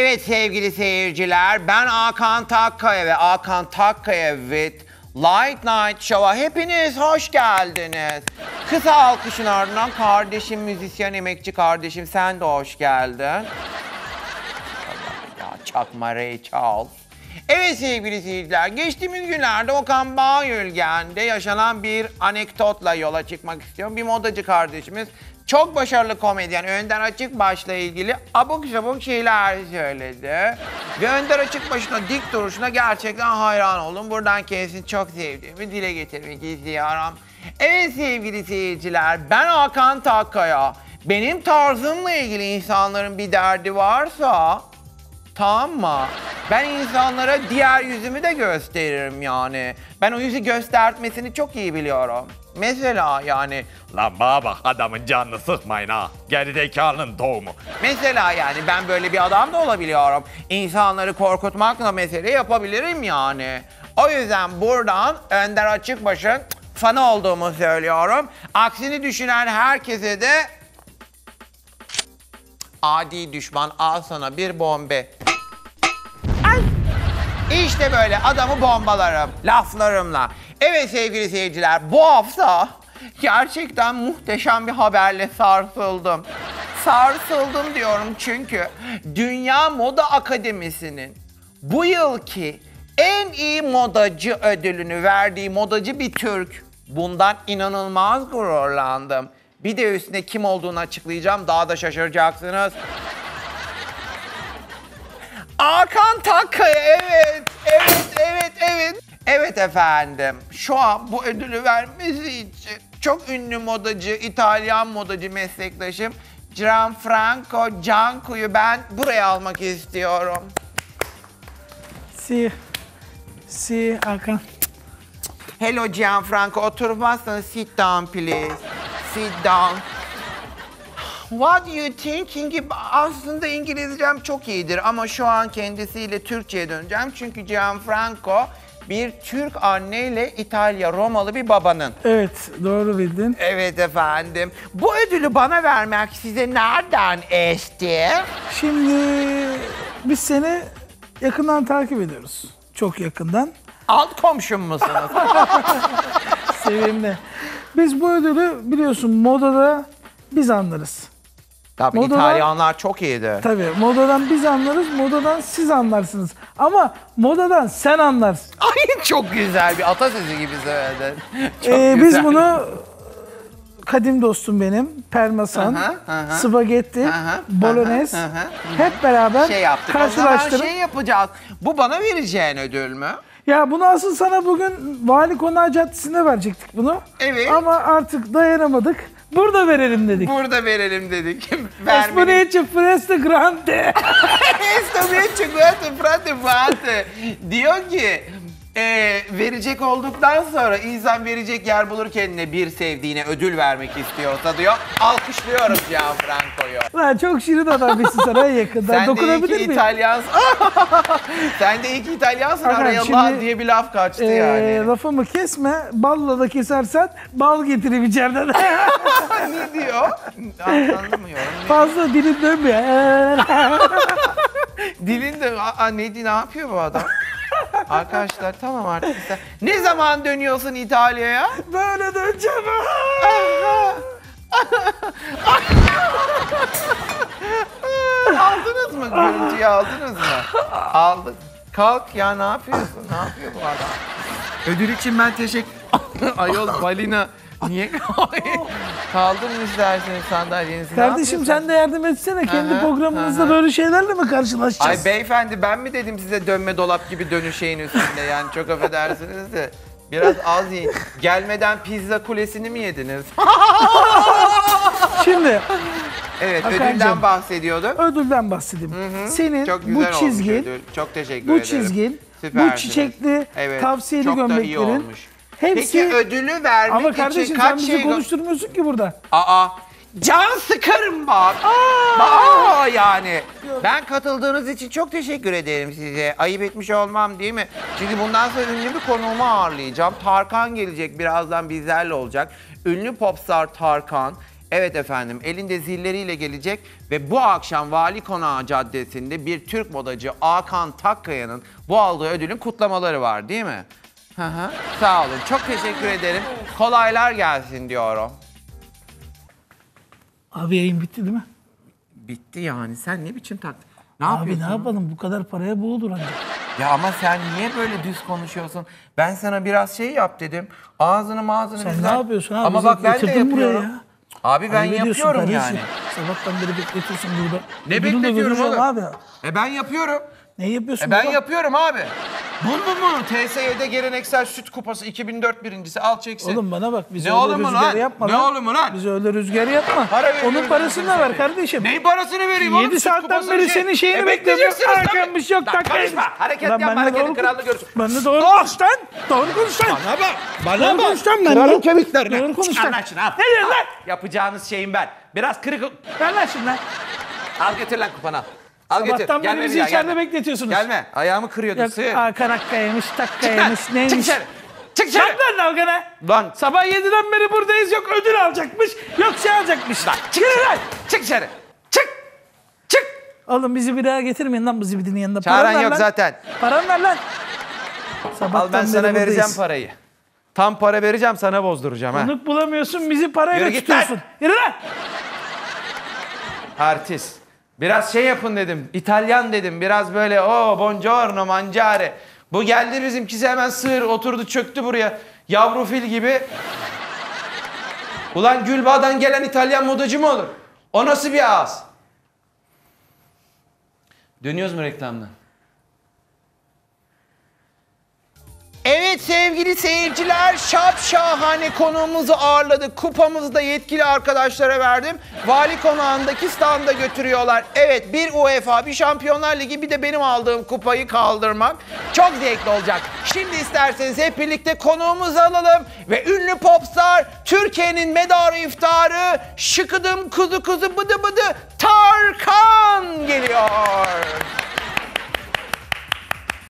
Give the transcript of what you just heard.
Evet sevgili seyirciler, ben Hakan Takkaya ve Hakan Takkaya with Light Night Show'a hepiniz hoş geldiniz. Kısa alkışın ardından kardeşim, müzisyen, emekçi kardeşim sen de hoş geldin. Ya çakma Ray Charles. Evet sevgili seyirciler, geçtiğimiz günlerde Okan Bayülgen'de yaşanan bir anekdotla yola çıkmak istiyorum. Bir modacı kardeşimiz çok başarılı komedyen Önder Açıkbaş'la ilgili abuk sabuk şeyler söyledi. Ve Önder Açıkbaş'ın dik duruşuna gerçekten hayran oldum. Buradan kendisini çok sevdiğimi dile getirmek istiyorum. Evet sevgili seyirciler, ben Hakan Takkaya. Benim tarzımla ilgili insanların bir derdi varsa Tamam mı? Ben insanlara diğer yüzümü de gösteririm yani. Ben o yüzü göstermesini çok iyi biliyorum. Mesela yani Lan bana bak adamın canını sıkmayın ha. Gerizekalının doğumu. Mesela yani ben böyle bir adam da olabiliyorum. İnsanları korkutmakla mesele yapabilirim yani. O yüzden buradan Önder Açıkbaş'ın fanı olduğumu söylüyorum. Aksini düşünen herkese de adi düşman al sana bir bombe. Ay! İşte böyle adamı bombalarım, laflarımla. Evet sevgili seyirciler, bu hafta gerçekten muhteşem bir haberle sarsıldım. Sarsıldım diyorum çünkü Dünya Moda Akademisi'nin bu yılki en iyi modacı ödülünü verdiği modacı bir Türk. Bundan inanılmaz gururlandım. Bir de üstüne kim olduğunu açıklayacağım. Daha da şaşıracaksınız. Hakan Takkaya evet, evet, evet, evet. Evet efendim, şu an bu ödülü vermesi için çok ünlü modacı, İtalyan modacı meslektaşım Gianfranco Giancu'yu ben buraya almak istiyorum. Si. Si Hakan. Hello Gianfranco, oturmazsanız sit down please. Sit down. What do you thinking? Aslında İngilizcem çok iyidir ama şu an kendisiyle Türkçe'ye döneceğim. Çünkü Gianfranco bir Türk anneyle İtalya Romalı bir babanın. Evet doğru bildin. Evet efendim. Bu ödülü bana vermek size nereden esti? Şimdi biz seni yakından takip ediyoruz. Çok yakından. Alt komşum musunuz? Sevimli. Biz bu ödülü biliyorsun modada biz anlarız. Tabii Moda- İtalyanlar çok iyidir. Tabii modadan biz anlarız, modadan siz anlarsınız. Ama modadan sen anlarsın. Ay çok güzel bir atasözü gibi söyledin. Çok Ee, güzel. biz bunu kadim dostum benim, parmesan, Aha, aha. spagetti, Aha, bolognese aha, aha. hep beraber şey yaptık. Karşılaştırıp şey yapacağız. Bu bana vereceğin ödül mü? Ya bunu asıl sana bugün Vali Konağı Caddesi'nde verecektik bunu. Evet. Ama artık dayanamadık. Burada verelim dedik. Burada verelim dedik. Espresso Preste Grande. Bir çikolata frate frate. Diyor ki e, verecek olduktan sonra insan verecek yer bulur kendine bir sevdiğine ödül vermek istiyorsa diyor. Alkışlıyorum Gianfranco'yu. Lan çok şirin adammışsın sana en yakından. Sen de iyi Dokunabilir miyim? İtalyansın. Sen de iyi ki İtalyansın. Hakan, Araya şimdi, Allah diye bir laf kaçtı Ee, yani. lafımı kesme. Balla da kesersen bal getireyim içeriden. ne diyor? Anlamıyorum. Ne? Fazla dilin dönmüyor. Dilinde aa, ne, ne yapıyor bu adam? Arkadaşlar tamam artık. sen- Ne zaman dönüyorsun İtalya'ya? Böyle döneceğim. aldınız mı? Görüntüyü aldınız mı? Aldık. Kalk ya ne yapıyorsun? Ne yapıyor bu adam? Ödül için ben teşekkür... Ayol balina niye kaldın mı isterseniz sandalyenizi? Ne Kardeşim sen de yardım etsene. Kendi Aha, programınızda aha. böyle şeylerle mi karşılaşacağız? Ay beyefendi ben mi dedim size dönme dolap gibi dönüşeğin üstünde yani çok affedersiniz de. Biraz az yiyin. Gelmeden pizza kulesini mi yediniz? Şimdi Evet Hakan'cığım. ödülden bahsediyorduk. ödülden bahsedeyim. Senin Çok güzel bu olmuş çizgin, ödül. Çok teşekkür bu ederim. çizgin, bu Süpersiniz. çiçekli, tavsiyeli çok da iyi gömleklerin olmuş. Hepsi... Peki ödülü vermek Ama için kardeşim sen kaç bizi şey... konuşturmuyorsun ki burada. Aa, can sıkarım bak. Aa, yani. Ben katıldığınız için çok teşekkür ederim size. Ayıp etmiş olmam değil mi? Çünkü bundan sonra ünlü bir konuğumu ağırlayacağım. Tarkan gelecek birazdan bizlerle olacak. Ünlü popstar Tarkan Evet efendim elinde zilleriyle gelecek ve bu akşam Vali Konağı Caddesi'nde bir Türk modacı Hakan Takkaya'nın bu aldığı ödülün kutlamaları var değil mi? Hı hı. Sağ olun. Çok teşekkür ederim. Kolaylar gelsin diyorum. Abi yayın bitti değil mi? Bitti yani. Sen ne biçim taktın? Ne Abi yapıyorsun? ne yapalım bu kadar paraya bu olur ancak. Ya ama sen niye böyle düz konuşuyorsun? Ben sana biraz şey yap dedim. Ağzını mağzını Sen ne yapıyorsun abi? Ama Bizi bak ben de getirdin buraya yapıyorum. ya. Abi ben Ayıp ediyorsun yapıyorum kardeşim. yani. Sabahtan beri bekletiyorsun burada. Ne de bekletiyorum oğlum? Abi. E ben yapıyorum. Ne yapıyorsun E ben baba? yapıyorum abi. Bu mu? TSE'de geleneksel süt kupası 2004 birincisi al çeksin. Oğlum bana bak bize Ne öyle oğlum bu rüzgar lan? yapma Ne lan. oğlum bu lan? Bize öyle rüzgar yapma. Para Onun parasını da ver kardeşim. Neyin parasını vereyim oğlum? 7 Süt saatten beri şey- senin şeyini E bekliyorum. Arkanmış yok Lan konuşma. Hareket Lan yapma. Hareketin kralını görürsün. Ben de doğru konuş lan. Doğru konuş lan. Bana bak. Bana Doğru bak. konuş lan ben. Kırarım Doğru konuş lan. Ne diyorsun lan? Yapacağınız şeyim ben. Biraz kırık... Ver lan. Al getir lan kupanı al. Getir. Sabahtan beri Gelme bizi bir daha, içeride gelme. bekletiyorsunuz. Gelme. Ayağımı kırıyordun. Yok sığır. Çık lan. Takkaya'ymış, neymiş? Çık dışarı. Çık dışarı. Bak lan dalgana. Lan. Sabah 7'den beri buradayız. Yok ödül alacakmış, yok şey alacakmış. Lan çık dışarı. Çık dışarı. Çık. Çık. Oğlum bizi bir daha getirmeyin lan bu zibidinin yanında. Çağıran Paran ver yok lan. zaten. Paran ver lan. Sabahtan Al ben beri sana buradayız. vereceğim parayı. Tam para vereceğim sana bozduracağım ha. Konuk bulamıyorsun bizi parayla Yürü git lan. tutuyorsun. Yürü lan. Artist. Biraz şey yapın dedim. İtalyan dedim. Biraz böyle o buongiorno mangiare. Bu geldi bizimkisi hemen sığır oturdu çöktü buraya. Yavru fil gibi. Ulan Gülbağ'dan gelen İtalyan modacı mı olur? O nasıl bir ağız? Dönüyoruz mu reklamdan? Evet sevgili seyirciler şap şahane konuğumuzu ağırladık. Kupamızı da yetkili arkadaşlara verdim. Vali konağındaki standa götürüyorlar. Evet bir UEFA bir Şampiyonlar Ligi bir de benim aldığım kupayı kaldırmak çok zevkli olacak. Şimdi isterseniz hep birlikte konuğumuzu alalım ve ünlü popstar Türkiye'nin medarı iftarı şıkıdım kuzu kuzu bıdı bıdı tar